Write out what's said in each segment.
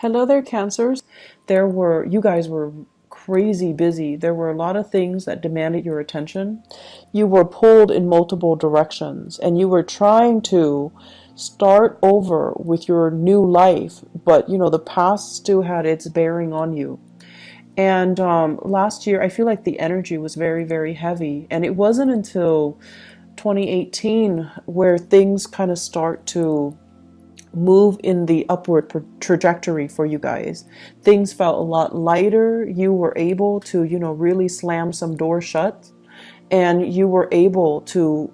Hello there, Cancers. There were, you guys were crazy busy. There were a lot of things that demanded your attention. You were pulled in multiple directions and you were trying to start over with your new life, but you know, the past still had its bearing on you. And um, last year, I feel like the energy was very, very heavy. And it wasn't until 2018 where things kind of start to move in the upward trajectory for you guys. Things felt a lot lighter. You were able to, you know, really slam some doors shut and you were able to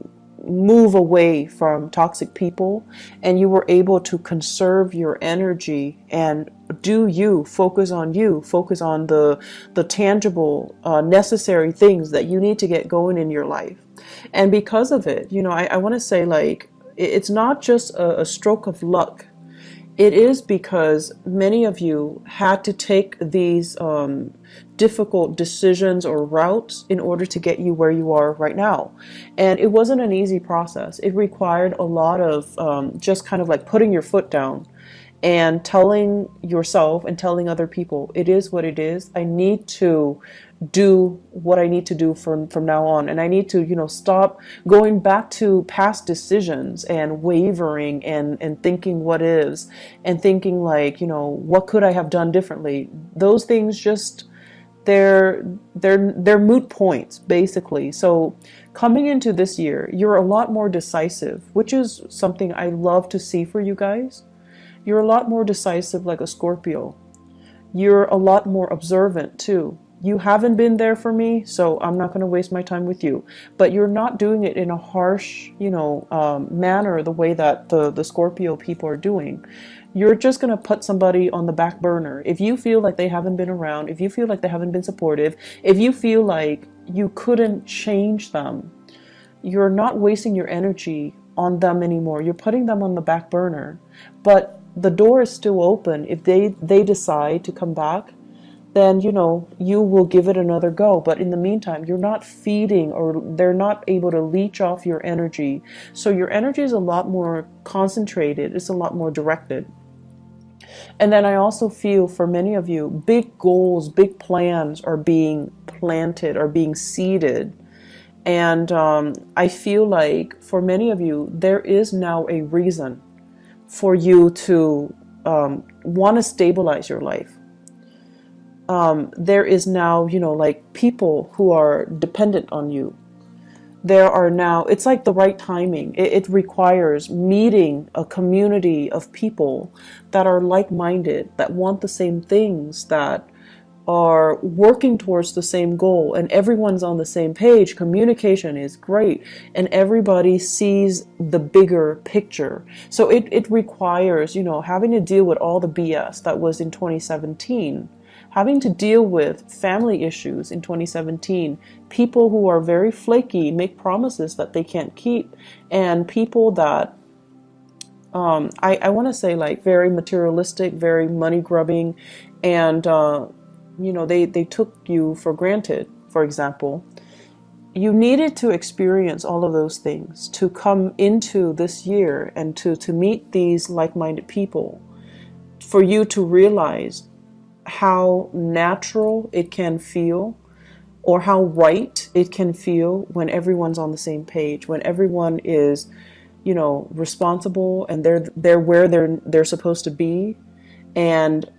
move away from toxic people and you were able to conserve your energy and do you focus on you focus on the the tangible uh, necessary things that you need to get going in your life and because of it you know i, I want to say like it's not just a, a stroke of luck. It is because many of you had to take these um, difficult decisions or routes in order to get you where you are right now. And it wasn't an easy process. It required a lot of um, just kind of like putting your foot down and telling yourself and telling other people, it is what it is. I need to do what I need to do from from now on. And I need to you know stop going back to past decisions and wavering and and thinking what is and thinking like you know what could I have done differently? Those things just they're they're they're moot points basically. So coming into this year you're a lot more decisive which is something I love to see for you guys you're a lot more decisive like a Scorpio you're a lot more observant too you haven't been there for me, so I'm not going to waste my time with you. But you're not doing it in a harsh, you know, um, manner the way that the, the Scorpio people are doing. You're just going to put somebody on the back burner. If you feel like they haven't been around, if you feel like they haven't been supportive, if you feel like you couldn't change them, you're not wasting your energy on them anymore. You're putting them on the back burner. But the door is still open. If they, they decide to come back then you know you will give it another go. But in the meantime you're not feeding or they're not able to leech off your energy. So your energy is a lot more concentrated. It's a lot more directed. And then i also feel for many of you big goals big plans are being planted are being seeded. And um, i feel like for many of you there is now a reason for you to um, want to stabilize your life um, there is now, you know, like people who are dependent on you. There are now, it's like the right timing. It, it requires meeting a community of people that are like minded, that want the same things, that are working towards the same goal, and everyone's on the same page. Communication is great, and everybody sees the bigger picture. So it, it requires, you know, having to deal with all the BS that was in 2017 having to deal with family issues in 2017, people who are very flaky make promises that they can't keep, and people that um, I, I want to say like very materialistic, very money grubbing, and uh, you know they they took you for granted. For example, you needed to experience all of those things to come into this year and to to meet these like-minded people, for you to realize how natural it can feel or how right it can feel when everyone's on the same page, when everyone is, you know, responsible and they're they're where they're they're supposed to be and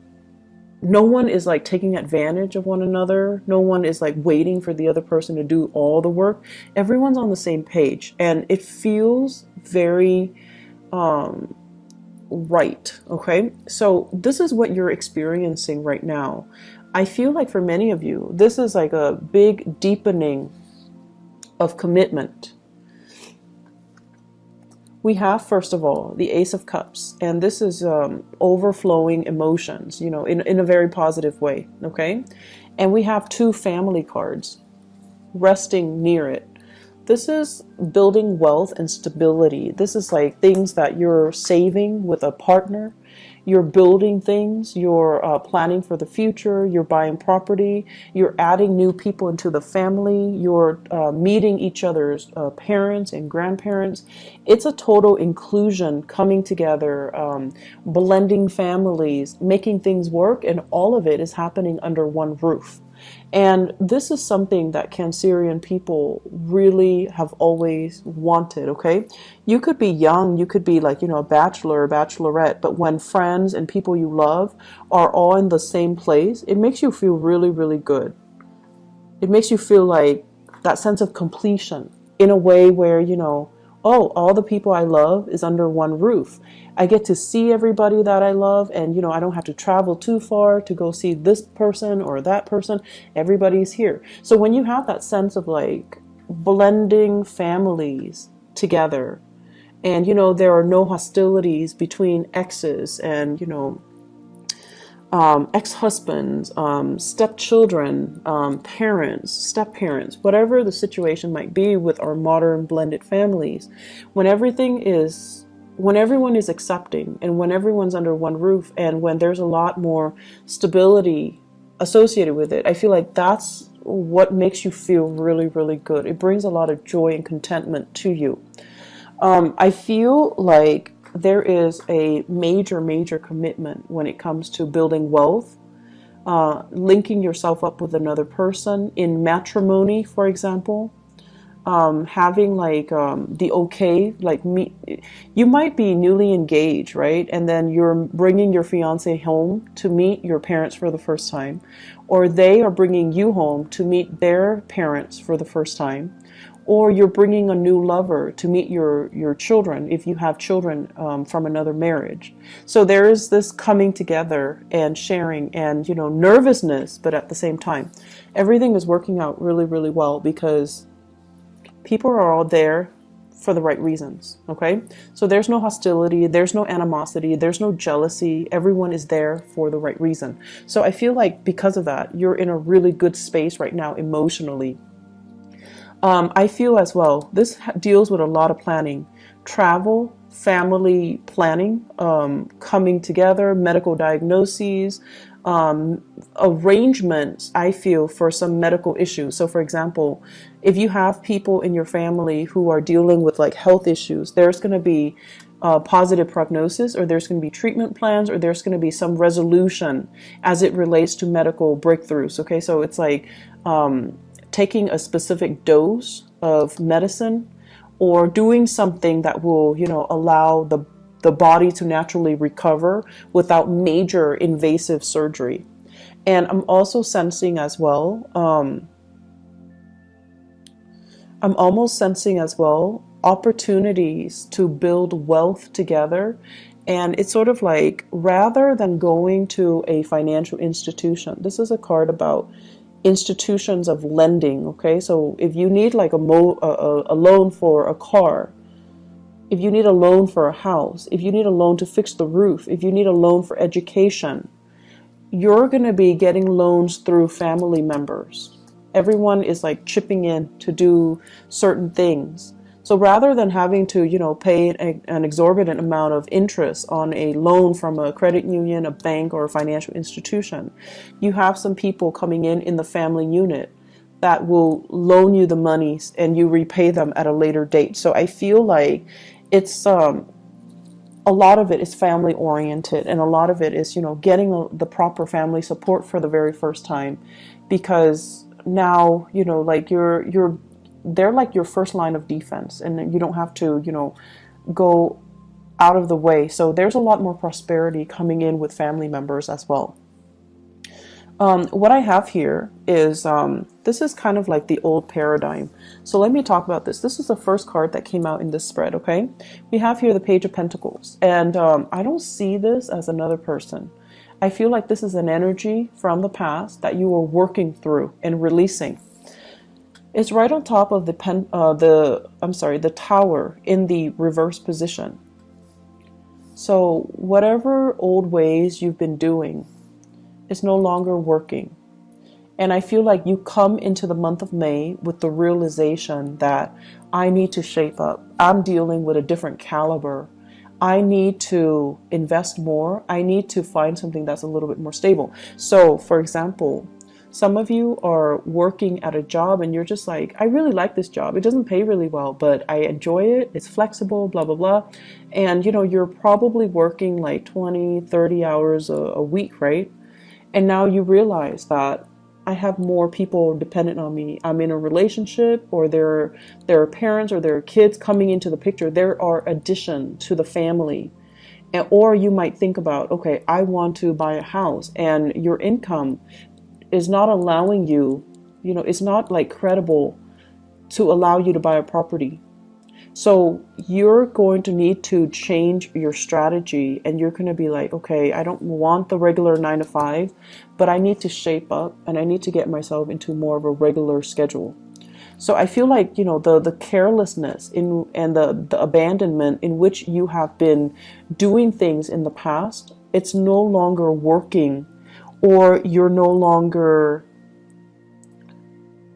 no one is like taking advantage of one another. No one is like waiting for the other person to do all the work. Everyone's on the same page and it feels very um right. Okay. So this is what you're experiencing right now. I feel like for many of you, this is like a big deepening of commitment. We have, first of all, the Ace of Cups, and this is um, overflowing emotions, you know, in, in a very positive way, okay? And we have two family cards resting near it. This is building wealth and stability. This is like things that you're saving with a partner. You're building things, you're uh, planning for the future, you're buying property, you're adding new people into the family, you're uh, meeting each other's uh, parents and grandparents. It's a total inclusion coming together, um, blending families, making things work, and all of it is happening under one roof. And this is something that Cancerian people really have always wanted, okay? You could be young, you could be like, you know, a bachelor or bachelorette, but when friends and people you love are all in the same place, it makes you feel really, really good. It makes you feel like that sense of completion in a way where, you know, oh, all the people I love is under one roof. I get to see everybody that I love, and you know, I don't have to travel too far to go see this person or that person. Everybody's here. So when you have that sense of like blending families together, and you know, there are no hostilities between exes and you know, um, ex-husbands, um, stepchildren, um, parents, step-parents, whatever the situation might be with our modern blended families, when everything is, when everyone is accepting and when everyone's under one roof and when there's a lot more stability associated with it, I feel like that's what makes you feel really, really good. It brings a lot of joy and contentment to you. Um, I feel like there is a major, major commitment when it comes to building wealth, uh, linking yourself up with another person in matrimony, for example. Um, having like um, the okay, like me, you might be newly engaged, right? And then you're bringing your fiance home to meet your parents for the first time, or they are bringing you home to meet their parents for the first time or you're bringing a new lover to meet your your children if you have children um, from another marriage. So there is this coming together and sharing and you know nervousness but at the same time everything is working out really really well because people are all there for the right reasons okay? So there's no hostility there's no animosity there's no jealousy. Everyone is there for the right reason. So i feel like because of that you're in a really good space right now emotionally um, I feel as well, this deals with a lot of planning, travel, family planning, um, coming together, medical diagnoses, um, arrangements, I feel, for some medical issues. So, for example, if you have people in your family who are dealing with like health issues, there's going to be a positive prognosis, or there's going to be treatment plans, or there's going to be some resolution as it relates to medical breakthroughs. Okay, so it's like um, taking a specific dose of medicine or doing something that will, you know, allow the the body to naturally recover without major invasive surgery. And I'm also sensing as well, um, I'm almost sensing as well opportunities to build wealth together. And it's sort of like rather than going to a financial institution, this is a card about institutions of lending. Okay, so if you need like a, mo- a, a loan for a car, if you need a loan for a house, if you need a loan to fix the roof, if you need a loan for education, you're going to be getting loans through family members. Everyone is like chipping in to do certain things. So rather than having to, you know, pay a, an exorbitant amount of interest on a loan from a credit union, a bank, or a financial institution, you have some people coming in in the family unit that will loan you the monies and you repay them at a later date. So I feel like it's um, a lot of it is family oriented and a lot of it is you know getting the proper family support for the very first time because now you know like you're you're they're like your first line of defense and you don't have to, you know, go out of the way. So there's a lot more prosperity coming in with family members as well. Um, what I have here is um, this is kind of like the old paradigm. So let me talk about this. This is the first card that came out in this spread, okay? We have here the Page of Pentacles, and um, I don't see this as another person. I feel like this is an energy from the past that you are working through and releasing. It's right on top of the pen, uh, the I'm sorry, the tower in the reverse position. So whatever old ways you've been doing is no longer working. And I feel like you come into the month of May with the realization that I need to shape up. I'm dealing with a different caliber. I need to invest more. I need to find something that's a little bit more stable. So, for example, some of you are working at a job and you're just like, I really like this job. It doesn't pay really well, but I enjoy it. It's flexible, blah, blah, blah. And you know, you're probably working like 20, 30 hours a, a week, right? And now you realize that I have more people dependent on me. I'm in a relationship or there there are parents or there are kids coming into the picture. There are addition to the family. And, or you might think about, okay, I want to buy a house and your income is not allowing you, you know, it's not like credible to allow you to buy a property. So you're going to need to change your strategy and you're going to be like, okay, I don't want the regular nine to five, but I need to shape up and I need to get myself into more of a regular schedule. So I feel like, you know, the, the carelessness in and the, the abandonment in which you have been doing things in the past, it's no longer working or you're no longer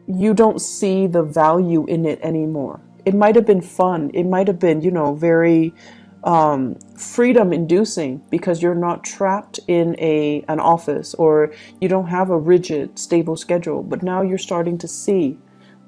you don't see the value in it anymore. It might have been fun. It might have been, you know, very um, freedom inducing because you're not trapped in a an office or you don't have a rigid, stable schedule. But now you're starting to see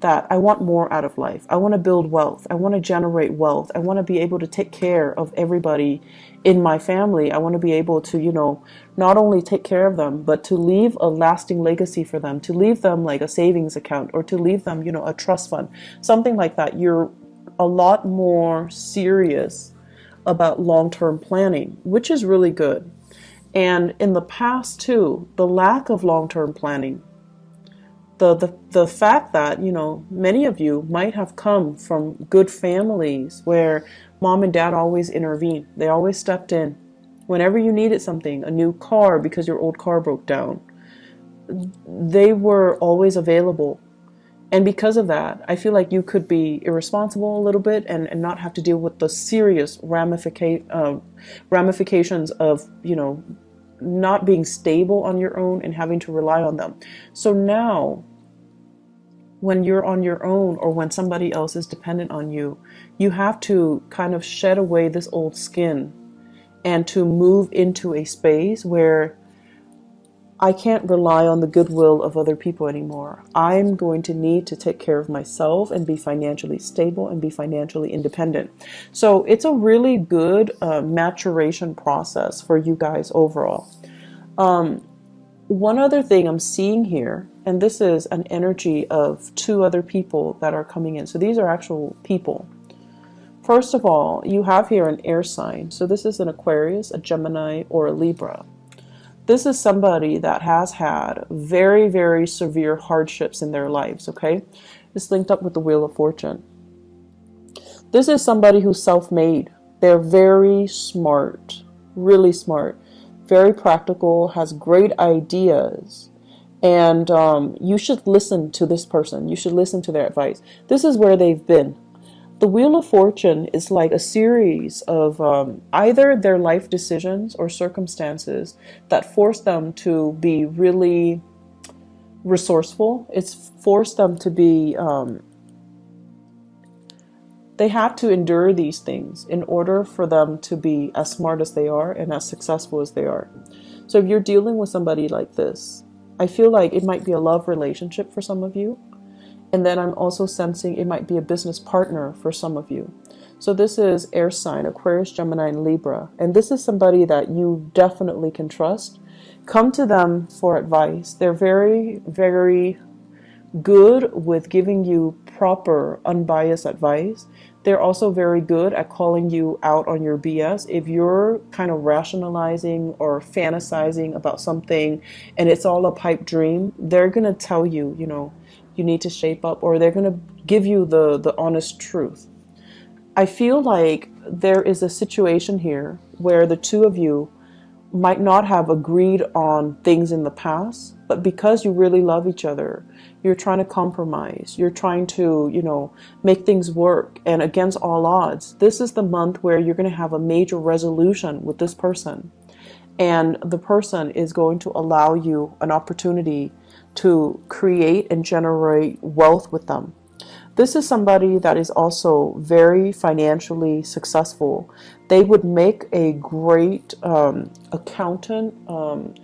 that I want more out of life. I want to build wealth. I want to generate wealth. I want to be able to take care of everybody in my family. I want to be able to, you know, not only take care of them, but to leave a lasting legacy for them, to leave them like a savings account or to leave them, you know, a trust fund, something like that. You're a lot more serious about long term planning, which is really good. And in the past, too, the lack of long term planning the, the, the fact that, you know, many of you might have come from good families where mom and dad always intervened. They always stepped in. Whenever you needed something, a new car because your old car broke down, they were always available. And because of that, I feel like you could be irresponsible a little bit and, and not have to deal with the serious ramifica- uh, ramifications of, you know, not being stable on your own and having to rely on them. So now, when you're on your own or when somebody else is dependent on you, you have to kind of shed away this old skin and to move into a space where I can't rely on the goodwill of other people anymore. I'm going to need to take care of myself and be financially stable and be financially independent. So it's a really good uh, maturation process for you guys overall. Um, one other thing I'm seeing here, and this is an energy of two other people that are coming in. So these are actual people. First of all, you have here an air sign. So this is an Aquarius, a Gemini, or a Libra. This is somebody that has had very, very severe hardships in their lives, okay? It's linked up with the Wheel of Fortune. This is somebody who's self made. They're very smart, really smart, very practical, has great ideas. And um, you should listen to this person. You should listen to their advice. This is where they've been the Wheel of Fortune is like a series of um, either their life decisions or circumstances that force them to be really resourceful. It's forced them to be, um, they had to endure these things in order for them to be as smart as they are and as successful as they are. So if you're dealing with somebody like this, I feel like it might be a love relationship for some of you and then I'm also sensing it might be a business partner for some of you. So this is air sign, Aquarius, Gemini, and Libra. And this is somebody that you definitely can trust. Come to them for advice. They're very, very good with giving you proper, unbiased advice. They're also very good at calling you out on your BS. If you're kind of rationalizing or fantasizing about something and it's all a pipe dream, they're going to tell you, you know, you need to shape up or they're going to give you the the honest truth i feel like there is a situation here where the two of you might not have agreed on things in the past but because you really love each other you're trying to compromise you're trying to you know make things work and against all odds this is the month where you're going to have a major resolution with this person and the person is going to allow you an opportunity to create and generate wealth with them. This is somebody that is also very financially successful. They would make a great um, accountant, um,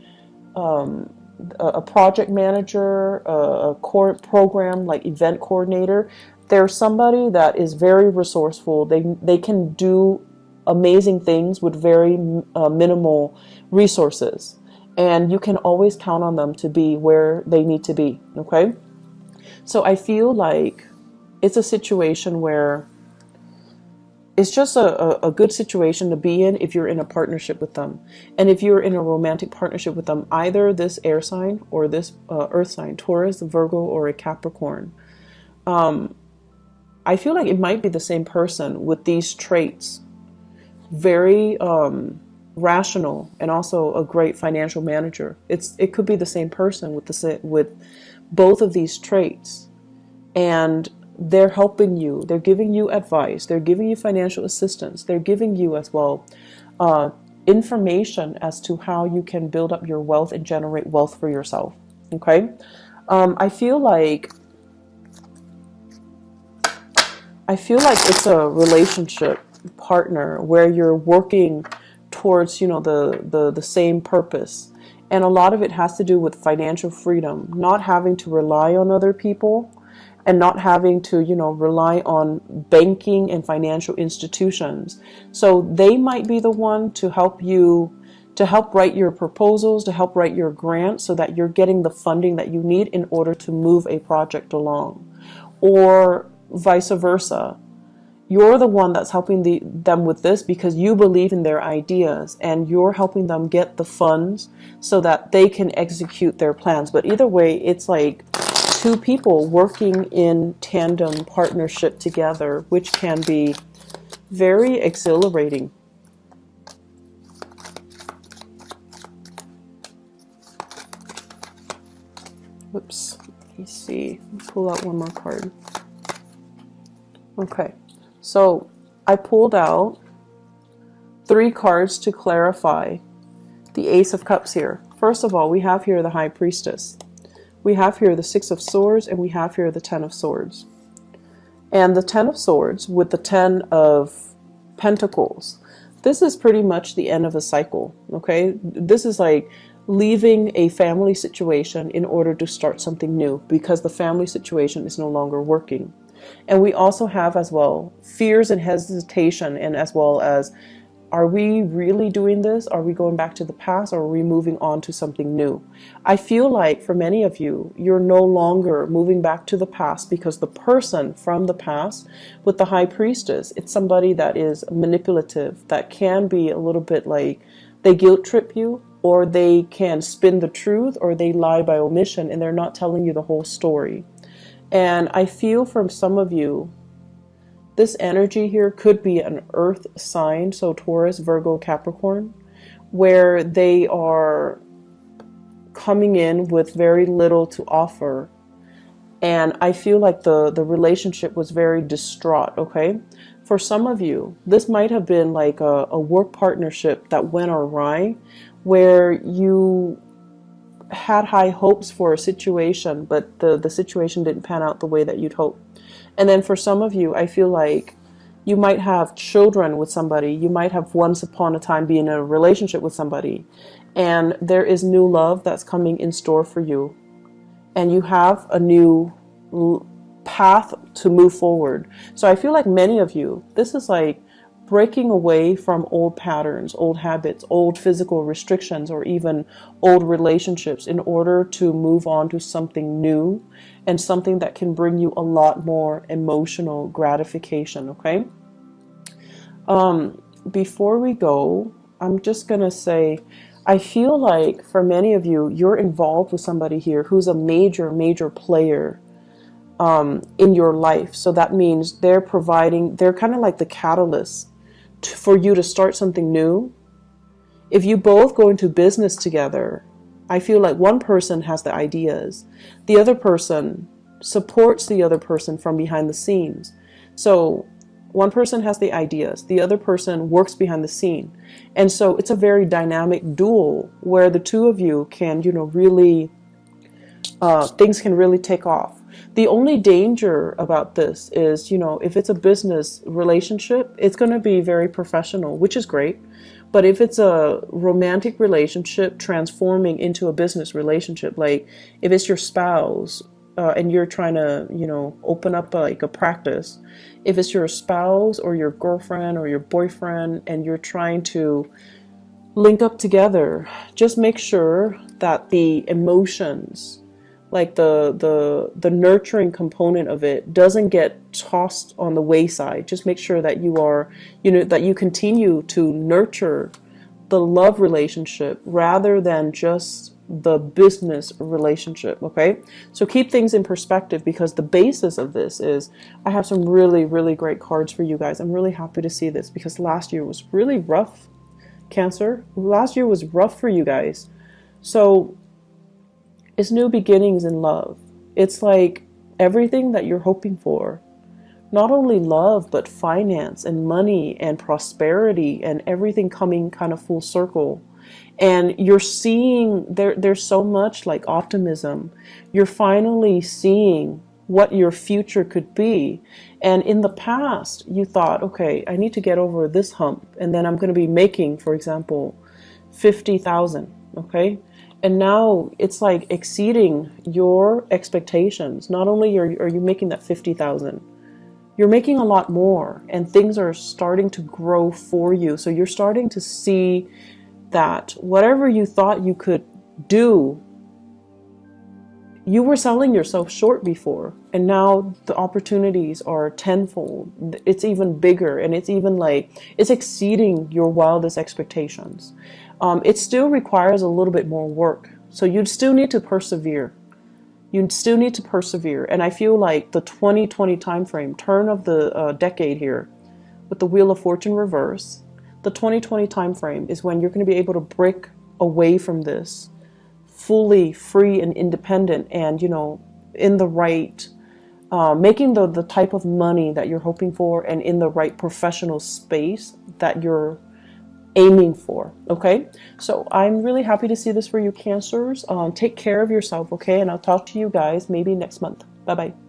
um, a project manager, a, program like event coordinator. They're somebody that is very resourceful. They they can do amazing things with very uh, minimal resources, and you can always count on them to be where they need to be. Okay, so I feel like it's a situation where it's just a, a, a, good situation to be in if you're in a partnership with them. And if you're in a romantic partnership with them, either this air sign or this uh, earth sign, Taurus, Virgo, or a Capricorn, um, I feel like it might be the same person with these traits. Very um, rational and also a great financial manager. It's it could be the same person with the with both of these traits. And they're helping you. They're giving you advice. They're giving you financial assistance. They're giving you as well uh, information as to how you can build up your wealth and generate wealth for yourself. Okay, um, I feel like I feel like it's a relationship partner where you're working towards you know the the the same purpose and a lot of it has to do with financial freedom not having to rely on other people and not having to, you know, rely on banking and financial institutions. So they might be the one to help you to help write your proposals, to help write your grants so that you're getting the funding that you need in order to move a project along. Or vice versa. You're the one that's helping the, them with this because you believe in their ideas and you're helping them get the funds so that they can execute their plans. But either way, it's like two people working in tandem partnership together, which can be very exhilarating. Whoops. Let me see. Pull out one more card. Okay. So I pulled out three cards to clarify the Ace of Cups here. First of all, we have here the High Priestess we have here the Six of Swords and we have here the Ten of Swords. And the Ten of Swords with the Ten of Pentacles. This is pretty much the end of a cycle, okay? This is like leaving a family situation in order to start something new because the family situation is no longer working. And we also have as well fears and hesitation and as well as are we really doing this? Are we going back to the past or are we moving on to something new? I feel like for many of you, you're no longer moving back to the past because the person from the past with the high priestess, it's somebody that is manipulative, that can be a little bit like they guilt trip you or they can spin the truth or they lie by omission and they're not telling you the whole story. And I feel from some of you, this energy here could be an earth sign, so Taurus, Virgo, Capricorn, where they are coming in with very little to offer. And I feel like the, the relationship was very distraught, okay? For some of you, this might have been like a, a work partnership that went awry, where you had high hopes for a situation, but the, the situation didn't pan out the way that you'd hoped. And then for some of you, I feel like you might have children with somebody. You might have once upon a time been in a relationship with somebody. And there is new love that's coming in store for you. And you have a new path to move forward. So I feel like many of you, this is like breaking away from old patterns, old habits, old physical restrictions, or even old relationships in order to move on to something new and something that can bring you a lot more emotional gratification, okay? Um, before we go, I'm just going to say, I feel like for many of you, you're involved with somebody here who's a major, major player um, in your life. So that means they're providing, they're kind of like the catalyst for you to start something new, if you both go into business together, I feel like one person has the ideas, the other person supports the other person from behind the scenes. So one person has the ideas, the other person works behind the scene. And so it's a very dynamic duel where the two of you can, you know, really uh, things can really take off. The only danger about this is, you know, if it's a business relationship, it's going to be very professional, which is great. But if it's a romantic relationship transforming into a business relationship, like if it's your spouse uh, and you're trying to, you know, open up a, like a practice, if it's your spouse or your girlfriend or your boyfriend and you're trying to link up together, just make sure that the emotions like the the the nurturing component of it doesn't get tossed on the wayside. Just make sure that you are you know that you continue to nurture the love relationship rather than just the business relationship okay? So keep things in perspective because the basis of this is i have some really really great cards for you guys. I'm really happy to see this because last year was really rough cancer. Last year was rough for you guys. So it's new beginnings in love. It's like everything that you're hoping for. Not only love, but finance and money and prosperity and everything coming kind of full circle. And you're seeing there there's so much like optimism. You're finally seeing what your future could be. And in the past, you thought, okay, I need to get over this hump and then I'm going to be making, for example, 50,000, okay? And now it's like exceeding your expectations. Not only are, are you making that 50000 you're making a lot more and things are starting to grow for you. So you're starting to see that whatever you thought you could do you were selling yourself short before and now the opportunities are tenfold. It's even bigger and it's even like it's exceeding your wildest expectations um, it still requires a little bit more work. So you'd still need to persevere. You still need to persevere. And I feel like the 2020 timeframe, turn of the uh, decade here, with the Wheel of Fortune reverse, the 2020 timeframe is when you're going to be able to break away from this fully free and independent and, you know, in the right, uh, making the, the type of money that you're hoping for and in the right professional space that you're aiming for. Okay, so I'm really happy to see this for you, Cancers. Um, take care of yourself, okay? And I'll talk to you guys maybe next month. Bye bye.